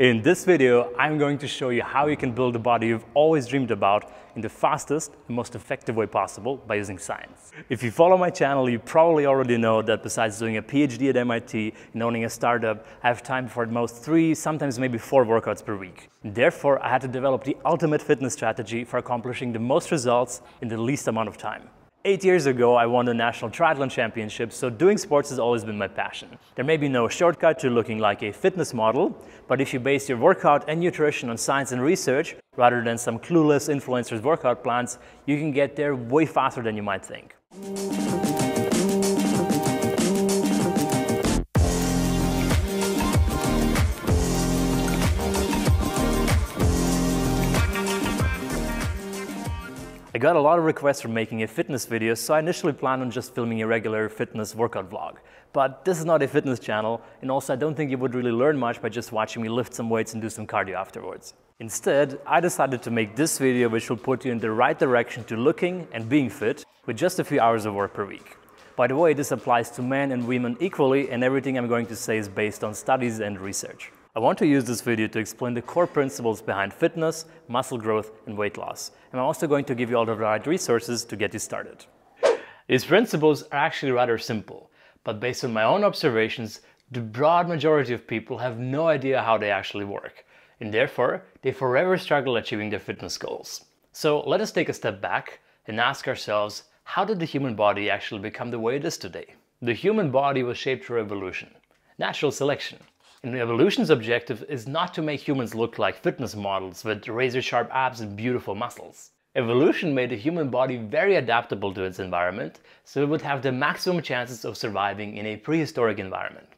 In this video, I'm going to show you how you can build the body you've always dreamed about in the fastest and most effective way possible by using science. If you follow my channel, you probably already know that besides doing a PhD at MIT and owning a startup, I have time for at most three, sometimes maybe four workouts per week. Therefore, I had to develop the ultimate fitness strategy for accomplishing the most results in the least amount of time. Eight years ago, I won the National Triathlon Championship, so doing sports has always been my passion. There may be no shortcut to looking like a fitness model, but if you base your workout and nutrition on science and research, rather than some clueless influencers' workout plans, you can get there way faster than you might think. Got a lot of requests for making a fitness video, so I initially planned on just filming a regular fitness workout vlog. But this is not a fitness channel, and also I don't think you would really learn much by just watching me lift some weights and do some cardio afterwards. Instead, I decided to make this video which will put you in the right direction to looking and being fit with just a few hours of work per week. By the way, this applies to men and women equally, and everything I'm going to say is based on studies and research. I want to use this video to explain the core principles behind fitness, muscle growth, and weight loss. And I'm also going to give you all the right resources to get you started. These principles are actually rather simple, but based on my own observations, the broad majority of people have no idea how they actually work, and therefore they forever struggle achieving their fitness goals. So let us take a step back and ask ourselves, how did the human body actually become the way it is today? The human body was shaped through evolution, natural selection. And evolution's objective is not to make humans look like fitness models with razor sharp abs and beautiful muscles. Evolution made the human body very adaptable to its environment, so it would have the maximum chances of surviving in a prehistoric environment.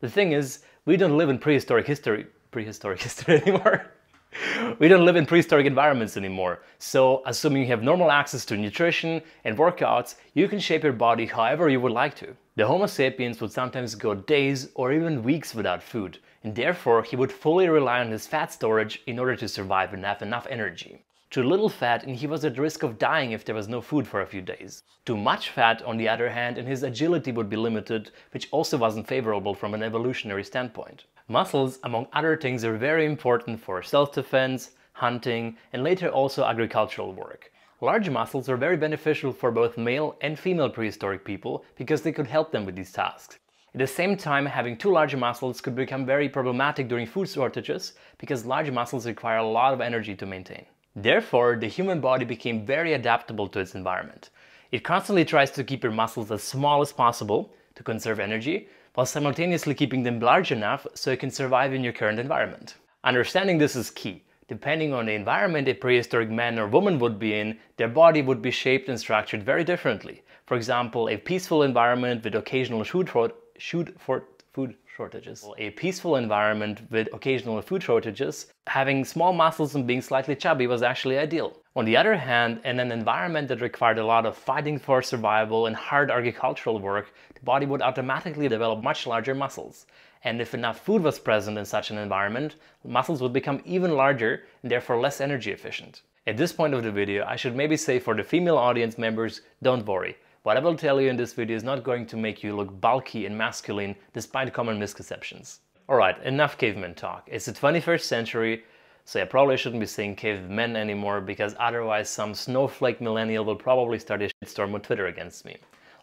The thing is, we don't live in prehistoric history, prehistoric history anymore. we don't live in prehistoric environments anymore. So, assuming you have normal access to nutrition and workouts, you can shape your body however you would like to. The Homo sapiens would sometimes go days or even weeks without food, and therefore he would fully rely on his fat storage in order to survive and have enough energy. Too little fat and he was at risk of dying if there was no food for a few days. Too much fat, on the other hand, and his agility would be limited, which also wasn't favorable from an evolutionary standpoint. Muscles, among other things, are very important for self-defense, hunting, and later also agricultural work. Large muscles are very beneficial for both male and female prehistoric people because they could help them with these tasks. At the same time, having too large muscles could become very problematic during food shortages because large muscles require a lot of energy to maintain. Therefore, the human body became very adaptable to its environment. It constantly tries to keep your muscles as small as possible to conserve energy, while simultaneously keeping them large enough so you can survive in your current environment. Understanding this is key Depending on the environment a prehistoric man or woman would be in, their body would be shaped and structured very differently. For example, a peaceful environment with occasional shoot for, shoot for food shortages. A peaceful environment with occasional food shortages, having small muscles and being slightly chubby was actually ideal. On the other hand, in an environment that required a lot of fighting for survival and hard agricultural work, the body would automatically develop much larger muscles. And if enough food was present in such an environment, muscles would become even larger and therefore less energy efficient. At this point of the video, I should maybe say for the female audience members, don't worry. What I will tell you in this video is not going to make you look bulky and masculine despite common misconceptions. Alright, enough caveman talk. It's the 21st century, so I probably shouldn't be saying cavemen anymore because otherwise some snowflake millennial will probably start a shitstorm on Twitter against me.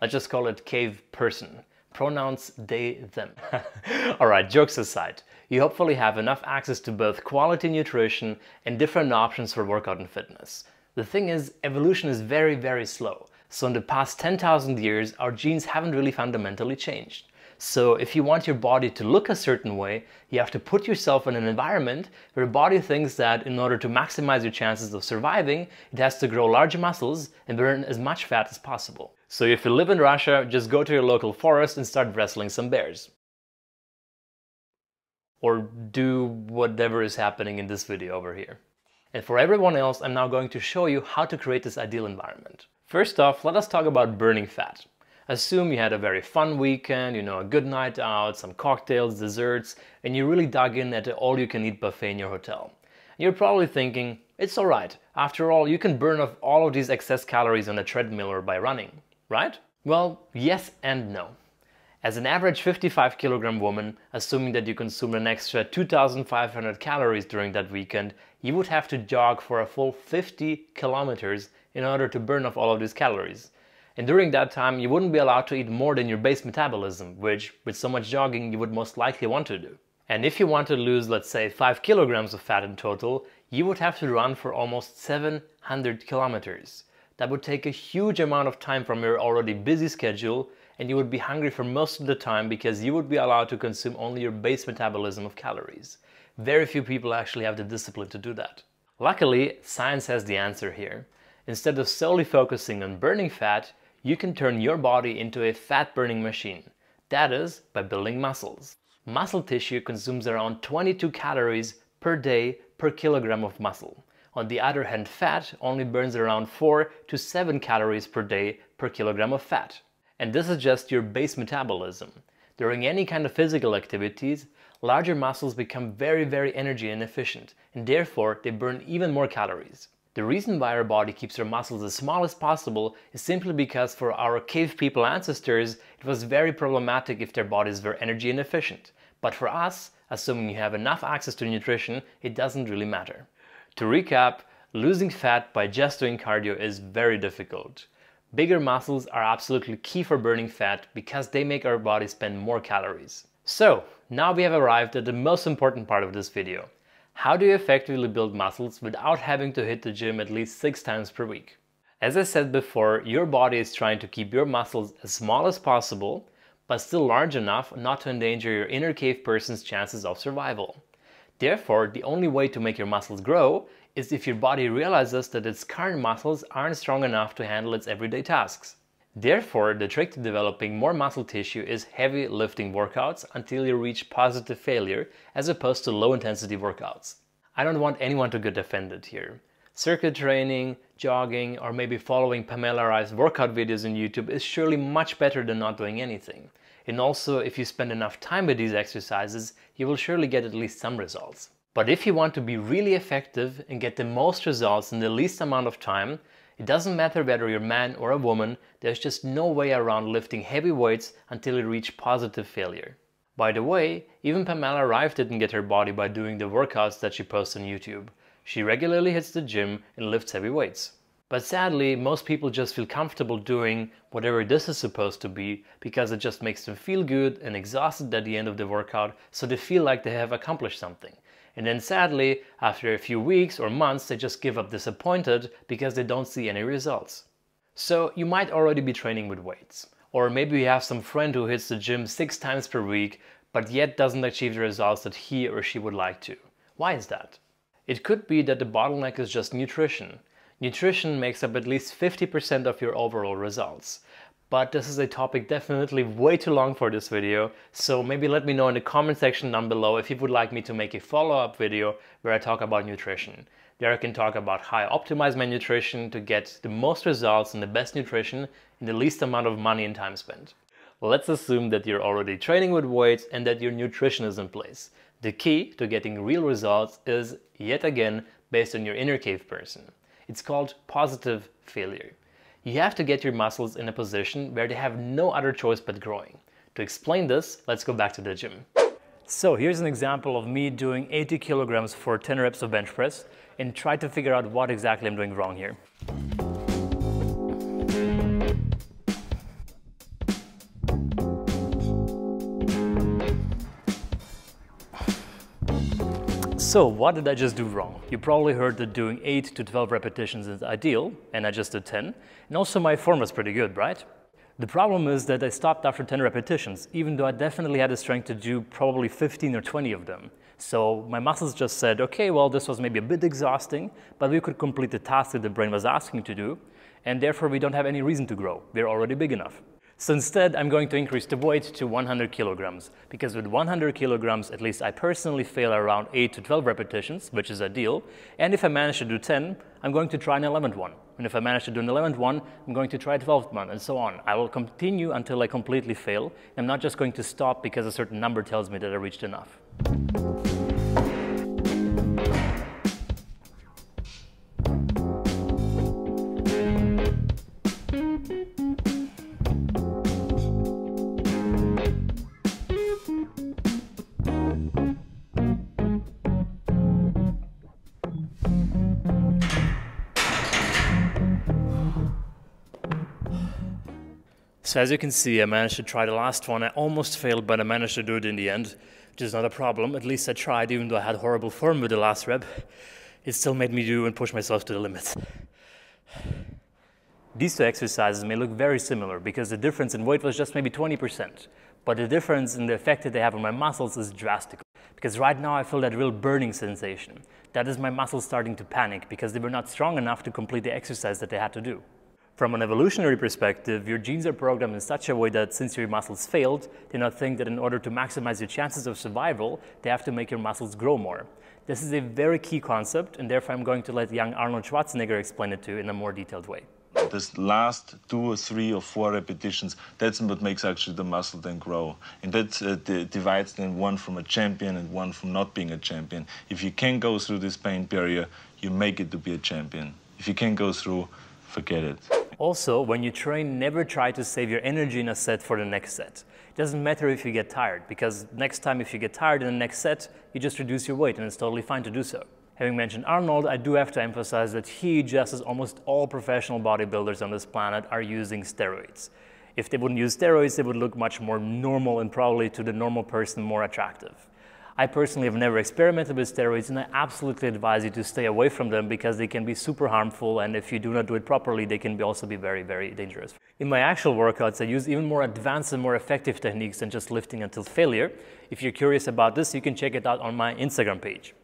Let's just call it cave person. Pronouns they, them. Alright, jokes aside, you hopefully have enough access to both quality nutrition and different options for workout and fitness. The thing is, evolution is very, very slow. So in the past 10,000 years, our genes haven't really fundamentally changed. So if you want your body to look a certain way, you have to put yourself in an environment where your body thinks that in order to maximize your chances of surviving, it has to grow large muscles and burn as much fat as possible. So if you live in Russia, just go to your local forest and start wrestling some bears. Or do whatever is happening in this video over here. And for everyone else, I'm now going to show you how to create this ideal environment. First off, let us talk about burning fat. Assume you had a very fun weekend, you know, a good night out, some cocktails, desserts, and you really dug in at the all-you-can-eat buffet in your hotel. You're probably thinking, it's alright, after all, you can burn off all of these excess calories on a treadmill or by running right? Well, yes and no. As an average 55 kilogram woman, assuming that you consume an extra 2500 calories during that weekend, you would have to jog for a full 50 kilometers in order to burn off all of these calories. And during that time, you wouldn't be allowed to eat more than your base metabolism, which, with so much jogging, you would most likely want to do. And if you want to lose, let's say, 5 kilograms of fat in total, you would have to run for almost 700 kilometers. That would take a huge amount of time from your already busy schedule and you would be hungry for most of the time because you would be allowed to consume only your base metabolism of calories. Very few people actually have the discipline to do that. Luckily, science has the answer here. Instead of solely focusing on burning fat, you can turn your body into a fat burning machine. That is, by building muscles. Muscle tissue consumes around 22 calories per day per kilogram of muscle. On the other hand, fat only burns around 4 to 7 calories per day per kilogram of fat. And this is just your base metabolism. During any kind of physical activities, larger muscles become very, very energy inefficient, and therefore they burn even more calories. The reason why our body keeps our muscles as small as possible is simply because for our cave people ancestors, it was very problematic if their bodies were energy inefficient. But for us, assuming you have enough access to nutrition, it doesn't really matter. To recap, losing fat by just doing cardio is very difficult. Bigger muscles are absolutely key for burning fat because they make our body spend more calories. So, now we have arrived at the most important part of this video. How do you effectively build muscles without having to hit the gym at least 6 times per week? As I said before, your body is trying to keep your muscles as small as possible, but still large enough not to endanger your inner cave person's chances of survival. Therefore, the only way to make your muscles grow is if your body realizes that its current muscles aren't strong enough to handle its everyday tasks. Therefore, the trick to developing more muscle tissue is heavy lifting workouts until you reach positive failure as opposed to low intensity workouts. I don't want anyone to get offended here. Circuit training, jogging, or maybe following Pamela Reif's workout videos on YouTube is surely much better than not doing anything. And also, if you spend enough time with these exercises, you will surely get at least some results. But if you want to be really effective and get the most results in the least amount of time, it doesn't matter whether you're a man or a woman, there's just no way around lifting heavy weights until you reach positive failure. By the way, even Pamela Reif didn't get her body by doing the workouts that she posts on YouTube. She regularly hits the gym and lifts heavy weights. But sadly, most people just feel comfortable doing whatever this is supposed to be because it just makes them feel good and exhausted at the end of the workout, so they feel like they have accomplished something. And then sadly, after a few weeks or months, they just give up disappointed because they don't see any results. So you might already be training with weights. Or maybe you have some friend who hits the gym six times per week, but yet doesn't achieve the results that he or she would like to. Why is that? It could be that the bottleneck is just nutrition. Nutrition makes up at least 50% of your overall results but this is a topic definitely way too long for this video, so maybe let me know in the comment section down below if you would like me to make a follow-up video where I talk about nutrition. There I can talk about how I optimize my nutrition to get the most results and the best nutrition in the least amount of money and time spent. Let's assume that you're already training with weights and that your nutrition is in place. The key to getting real results is, yet again, based on your inner cave person. It's called positive failure. You have to get your muscles in a position where they have no other choice but growing. To explain this, let's go back to the gym. So here's an example of me doing 80 kilograms for 10 reps of bench press and try to figure out what exactly I'm doing wrong here. So what did I just do wrong? You probably heard that doing 8 to 12 repetitions is ideal, and I just did 10. And also my form was pretty good, right? The problem is that I stopped after 10 repetitions, even though I definitely had the strength to do probably 15 or 20 of them. So my muscles just said, okay, well, this was maybe a bit exhausting, but we could complete the task that the brain was asking to do, and therefore we don't have any reason to grow. We're already big enough. So instead, I'm going to increase the weight to 100 kilograms, because with 100 kilograms, at least I personally fail around 8 to 12 repetitions, which is ideal. And if I manage to do 10, I'm going to try an 11th one. And if I manage to do an 11th one, I'm going to try a 12th one, and so on. I will continue until I completely fail. I'm not just going to stop because a certain number tells me that I reached enough. So as you can see, I managed to try the last one. I almost failed, but I managed to do it in the end, which is not a problem. At least I tried, even though I had horrible form with the last rep. It still made me do and push myself to the limit. These two exercises may look very similar because the difference in weight was just maybe 20%, but the difference in the effect that they have on my muscles is drastic. Because right now I feel that real burning sensation. That is my muscles starting to panic because they were not strong enough to complete the exercise that they had to do. From an evolutionary perspective, your genes are programmed in such a way that since your muscles failed, they now think that in order to maximize your chances of survival, they have to make your muscles grow more. This is a very key concept, and therefore I'm going to let young Arnold Schwarzenegger explain it to you in a more detailed way. This last two or three or four repetitions, that's what makes actually the muscle then grow. And that uh, divides then one from a champion and one from not being a champion. If you can go through this pain barrier, you make it to be a champion. If you can't go through, forget it. Also, when you train, never try to save your energy in a set for the next set. It doesn't matter if you get tired, because next time if you get tired in the next set, you just reduce your weight and it's totally fine to do so. Having mentioned Arnold, I do have to emphasize that he, just as almost all professional bodybuilders on this planet, are using steroids. If they wouldn't use steroids, they would look much more normal and probably to the normal person more attractive. I personally have never experimented with steroids and I absolutely advise you to stay away from them because they can be super harmful and if you do not do it properly, they can be also be very, very dangerous. In my actual workouts, I use even more advanced and more effective techniques than just lifting until failure. If you're curious about this, you can check it out on my Instagram page.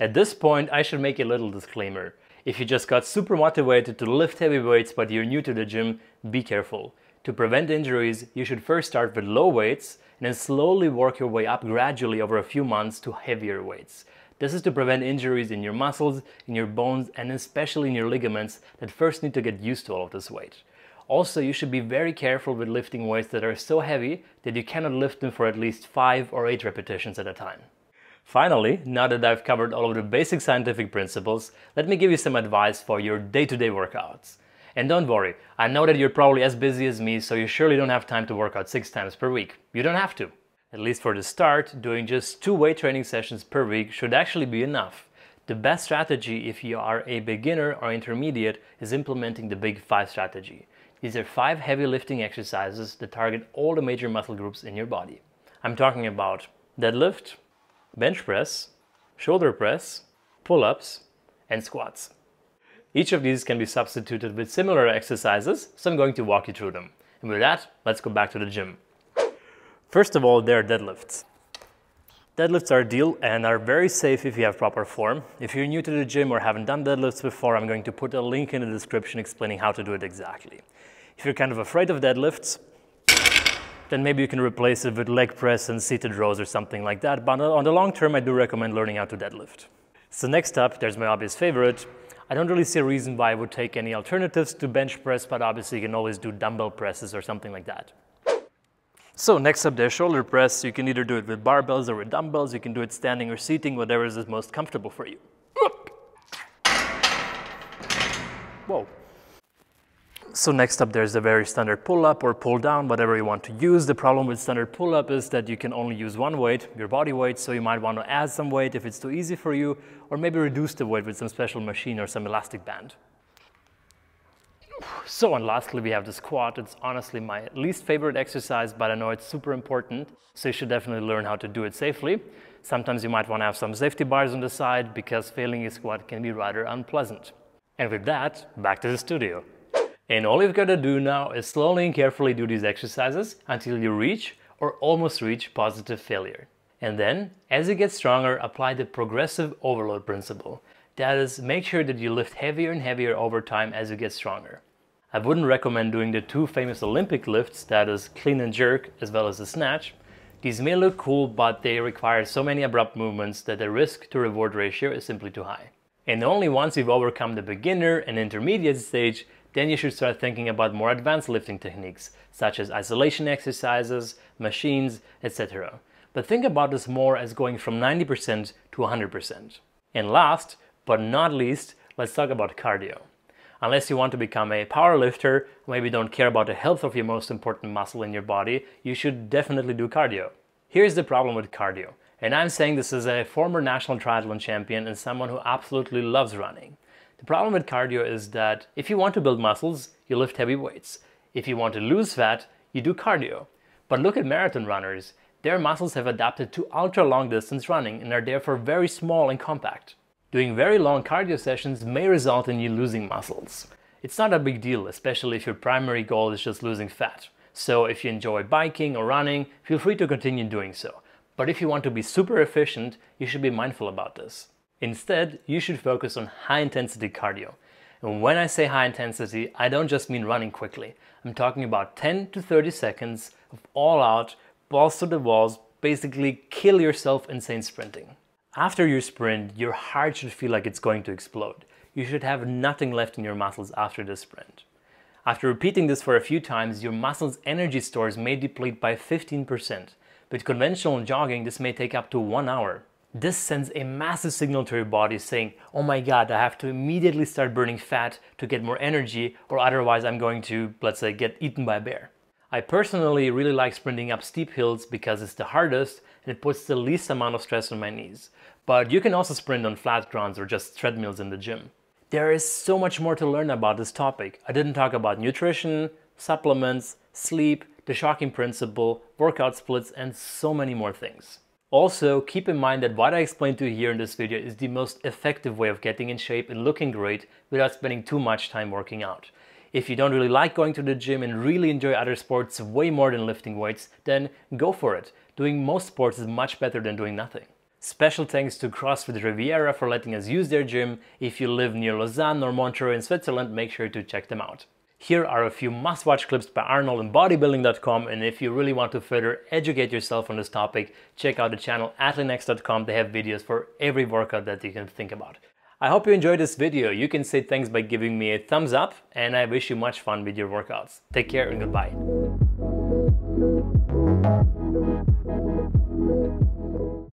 At this point, I should make a little disclaimer. If you just got super motivated to lift heavy weights but you're new to the gym, be careful. To prevent injuries, you should first start with low weights and then slowly work your way up gradually over a few months to heavier weights. This is to prevent injuries in your muscles, in your bones, and especially in your ligaments that first need to get used to all of this weight. Also, you should be very careful with lifting weights that are so heavy that you cannot lift them for at least 5 or 8 repetitions at a time. Finally, now that I've covered all of the basic scientific principles, let me give you some advice for your day-to-day -day workouts. And don't worry, I know that you're probably as busy as me, so you surely don't have time to work out six times per week. You don't have to. At least for the start, doing just two weight training sessions per week should actually be enough. The best strategy if you are a beginner or intermediate is implementing the Big Five strategy. These are five heavy lifting exercises that target all the major muscle groups in your body. I'm talking about deadlift, bench press, shoulder press, pull-ups, and squats. Each of these can be substituted with similar exercises, so I'm going to walk you through them. And with that, let's go back to the gym. First of all, there are deadlifts. Deadlifts are ideal and are very safe if you have proper form. If you're new to the gym or haven't done deadlifts before, I'm going to put a link in the description explaining how to do it exactly. If you're kind of afraid of deadlifts, then maybe you can replace it with leg press and seated rows or something like that. But on the long term, I do recommend learning how to deadlift. So next up, there's my obvious favorite. I don't really see a reason why I would take any alternatives to bench press, but obviously you can always do dumbbell presses or something like that. So next up there's shoulder press. You can either do it with barbells or with dumbbells. You can do it standing or seating, whatever is most comfortable for you. Whoa. So next up, there's the very standard pull-up or pull-down, whatever you want to use. The problem with standard pull-up is that you can only use one weight, your body weight, so you might want to add some weight if it's too easy for you, or maybe reduce the weight with some special machine or some elastic band. So, and lastly, we have the squat. It's honestly my least favorite exercise, but I know it's super important, so you should definitely learn how to do it safely. Sometimes you might want to have some safety bars on the side because failing a squat can be rather unpleasant. And with that, back to the studio. And all you've got to do now is slowly and carefully do these exercises until you reach or almost reach positive failure. And then, as you get stronger, apply the progressive overload principle. That is, make sure that you lift heavier and heavier over time as you get stronger. I wouldn't recommend doing the two famous Olympic lifts, that is clean and jerk as well as the snatch. These may look cool, but they require so many abrupt movements that the risk to reward ratio is simply too high. And only once you've overcome the beginner and intermediate stage then you should start thinking about more advanced lifting techniques, such as isolation exercises, machines, etc. But think about this more as going from 90% to 100%. And last, but not least, let's talk about cardio. Unless you want to become a power lifter, maybe don't care about the health of your most important muscle in your body, you should definitely do cardio. Here's the problem with cardio, and I'm saying this as a former national triathlon champion and someone who absolutely loves running. The problem with cardio is that if you want to build muscles, you lift heavy weights. If you want to lose fat, you do cardio. But look at marathon runners. Their muscles have adapted to ultra long distance running and are therefore very small and compact. Doing very long cardio sessions may result in you losing muscles. It's not a big deal, especially if your primary goal is just losing fat. So if you enjoy biking or running, feel free to continue doing so. But if you want to be super efficient, you should be mindful about this. Instead, you should focus on high intensity cardio. And when I say high intensity, I don't just mean running quickly. I'm talking about 10 to 30 seconds of all out, balls to the walls, basically kill yourself insane sprinting. After your sprint, your heart should feel like it's going to explode. You should have nothing left in your muscles after the sprint. After repeating this for a few times, your muscles' energy stores may deplete by 15%. With conventional jogging, this may take up to one hour. This sends a massive signal to your body saying, oh my god, I have to immediately start burning fat to get more energy or otherwise I'm going to, let's say, get eaten by a bear. I personally really like sprinting up steep hills because it's the hardest and it puts the least amount of stress on my knees. But you can also sprint on flat grounds or just treadmills in the gym. There is so much more to learn about this topic. I didn't talk about nutrition, supplements, sleep, the shocking principle, workout splits, and so many more things. Also, keep in mind that what I explained to you here in this video is the most effective way of getting in shape and looking great without spending too much time working out. If you don't really like going to the gym and really enjoy other sports way more than lifting weights, then go for it. Doing most sports is much better than doing nothing. Special thanks to CrossFit Riviera for letting us use their gym. If you live near Lausanne or Montreux in Switzerland, make sure to check them out. Here are a few must-watch clips by Arnold and bodybuilding.com and if you really want to further educate yourself on this topic, check out the channel athleanx.com. They have videos for every workout that you can think about. I hope you enjoyed this video. You can say thanks by giving me a thumbs up and I wish you much fun with your workouts. Take care and goodbye.